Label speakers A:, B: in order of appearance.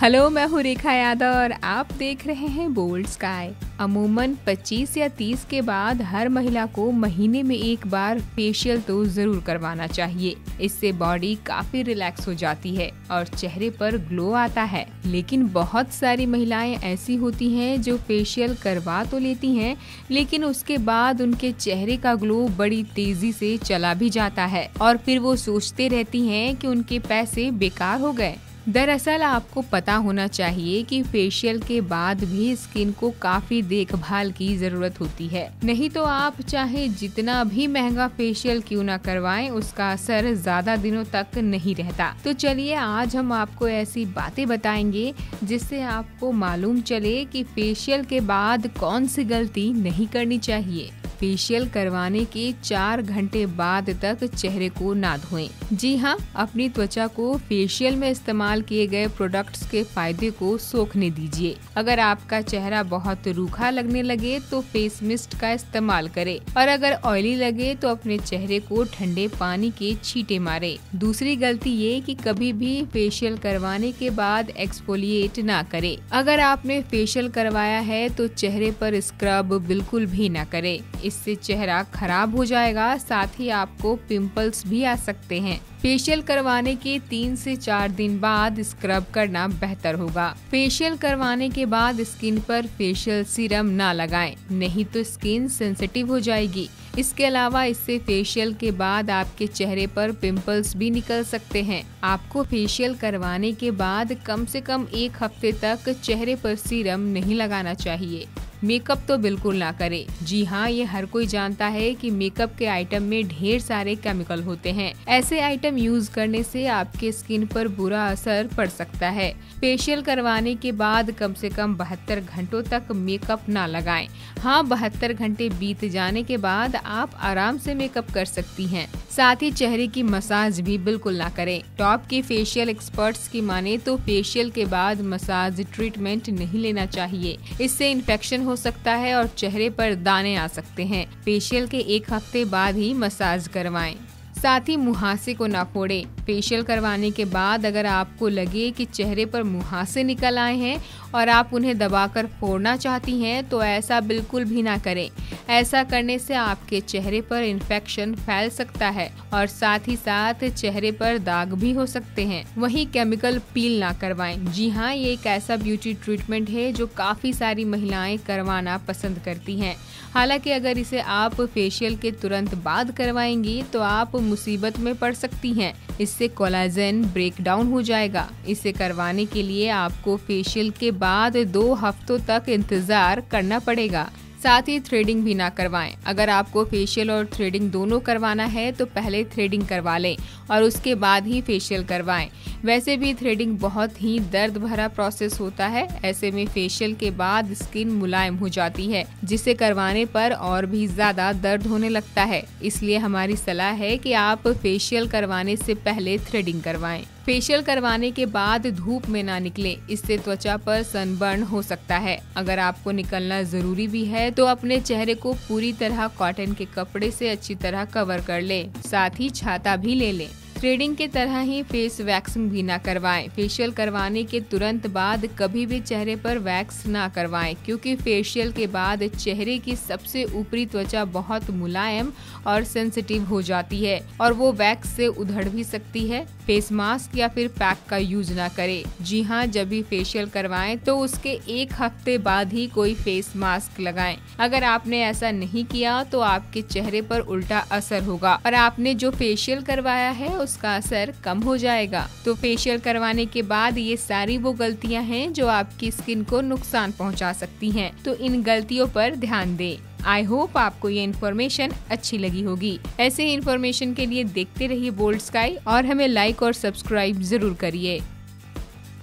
A: Hello, मैं हूँ रेखा यादव और आप देख रहे हैं बोल्ड स्काई। अमूमन 25 या 30 के बाद हर महिला को महीने में एक बार फेशियल तो ज़रूर करवाना चाहिए। इससे बॉडी काफ़ी रिलैक्स हो जाती है और चेहरे पर ग्लो आता है। लेकिन बहुत सारी महिलाएँ ऐसी होती हैं जो फेशियल करवा तो लेती हैं, लेकिन उसके बाद उनके चेहरे का ग्लो बड़ी तेज़ी से चला भी जाता है। और फिर वो सोचते रहती हैं कि उनके पैसे बेकार हो गए। दरअसल आपको पता होना चाहिए कि फेशियल के बाद भी स्किन को काफ़ी देखभाल की ज़रूरत होती है। नहीं तो आप चाहे जितना भी महँगा फेशियल क्यों ना करवाएँ, उसका असर ज़्यादा दिनों तक नहीं रहता। तो चलिए आज हम आपको ऐसी बातें बताएँगे, जिससे आपको मालूम चले कि फेशियल के बाद कौन सी गलती नहीं करनी चाहिए। फेशियल करवाने के चार घंटे बाद तक चेहरे को ना धोएँ। जी हाँ अपनी त्वचा को फेशियल में इस्तेमाल किए गए प्रोडक्ट्स के फ़ायदे को सोखने दीजिए। अगर आपका चेहरा बहुत रूखा लगने लगे तो फेस मिस्ट का इस्तेमाल करें। और अगर ऑयली लगे तो अपने चेहरे को ठंडे पानी के छींटे मारे। दूसरी गलती ये कि कभी भी फेशियल करवाने के बाद एक्सफोलिएट ना करे। अगर आपने फेशियल करवाया है तो चेहरे पर स्क्रब बिल्कुल भी ना करे। इससे चेहरा खराब हो जाएगा साथ ही आपको पिंपल्स भी आ सकते हैं। फेशियल करवाने के तीन से चार दिन बाद स्क्रब करना बेहतर होगा। फेशियल करवाने के बाद स्किन पर फेशियल सीरम ना लगाएँ, नहीं तो स्किन सेंसिटिव हो जाएगी। इसके अलावा इससे फेशियल के बाद आपके चेहरे पर पिंपल्स भी निकल सकते हैं। आपको फेशियल करवाने के बाद कम से कम एक हफ़्ते तक चेहरे पर सीरम नहीं लगाना चाहिए। मेकअप तो बिल्कुल ना करें। जी हाँ ये हर कोई जानता है कि मेकअप के आइटम में ढेर सारे केमिकल होते हैं। ऐसे आइटम यूज़ करने से आपके स्किन पर बुरा असर पड़ सकता है। फेशियल करवाने के बाद कम से कम बहत्तर घंटों तक मेकअप ना लगाएँ। हाँ बहत्तर घंटे बीत जाने के बाद आप आराम से मेकअप कर सकती हैं। साथ ही चेहरे की मसाज भी बिल्कुल ना करें। टॉप के फेशियल एक्सपर्ट्स की माने तो फेशियल के बाद मसाज ट्रीटमेंट नहीं लेना चाहिए। इससे इन्फेक्शन हो सकता है और चेहरे पर दाने आ सकते हैं। फेशियल के एक हफ़्ते बाद ही मसाज करवाएँ। साथ ही मुहासे को ना फोड़े। फेशियल करवाने के बाद अगर आपको लगे कि चेहरे पर मुहासे निकल आए हैं और आप उन्हें दबाकर फोड़ना चाहती हैं तो ऐसा बिल्कुल भी ना करें। ऐसा करने से आपके चेहरे पर इन्फेक्शन फैल सकता है और साथ ही साथ चेहरे पर दाग भी हो सकते हैं। वहीं केमिकल पील ना करवाएँ। जी हाँ ये एक ऐसा ब्यूटी ट्रीटमेंट है जो काफ़ी सारी महिलाएँ करवाना पसंद करती हैं। हालाँकि अगर इसे आप फेशियल के तुरंत बाद करवाएँगी तो आप मुसीबत में पड़ सकती हैं। इससे कोलाजन ब्रेक डाउन हो जाएगा। इसे करवाने के लिए आपको फेशियल के बाद दो हफ्तों तक इंतज़ार करना पड़ेगा। साथ ही थ्रेडिंग भी ना करवाएँ। अगर आपको फेशियल और थ्रेडिंग दोनों करवाना है तो पहले थ्रेडिंग करवा लें और उसके बाद ही फेशियल करवाएँ। वैसे भी थ्रेडिंग बहुत ही दर्द भरा प्रोसेस होता है। ऐसे में फेशियल के बाद स्किन मुलायम हो जाती है, जिसे करवाने पर और भी ज़्यादा दर्द होने लगता है। इसलिए हमारी सलाह है कि आप फेशियल करवाने से पहले थ्रेडिंग करवाएँ। फेशियल करवाने के बाद धूप में ना निकले। इससे त्वचा पर सनबर्न हो सकता है। अगर आपको निकलना ज़रूरी भी है तो अपने चेहरे को पूरी तरह कॉटन के कपड़े से अच्छी तरह कवर कर ले। साथ ही छाता भी ले लें। थ्रेडिंग के तरह ही फेस वैक्सिंग भी ना करवाएँ। फेशियल करवाने के तुरंत बाद कभी भी चेहरे पर वैक्स ना करवाएँ, क्योंकि फेशियल के बाद चेहरे की सबसे ऊपरी त्वचा बहुत मुलायम और सेंसिटिव हो जाती है, और वो वैक्स से उधड़ भी सकती है। फेस मास्क या फिर पैक का यूज़ ना करें। जी हाँ जब भी फेशियल करवाएँ तो उसके एक हफ़्ते बाद ही कोई फेस मास्क लगाएँ। अगर आपने ऐसा नहीं किया तो आपके चेहरे पर उल्टा असर होगा, और आपने जो फेशियल करवाया है उसका असर कम हो जाएगा। तो फेशियल करवाने के बाद ये सारी वो गलतियाँ हैं जो आपकी स्किन को नुकसान पहुँचा सकती हैं। तो इन गलतियों पर ध्यान दें। आई होप आपको ये इन्फॉर्मेशन अच्छी लगी होगी। ऐसे ही इन्फॉर्मेशन के लिए देखते रहिए बोल्ड स्काई और हमें लाइक और सब्सक्राइब ज़रूर करिए।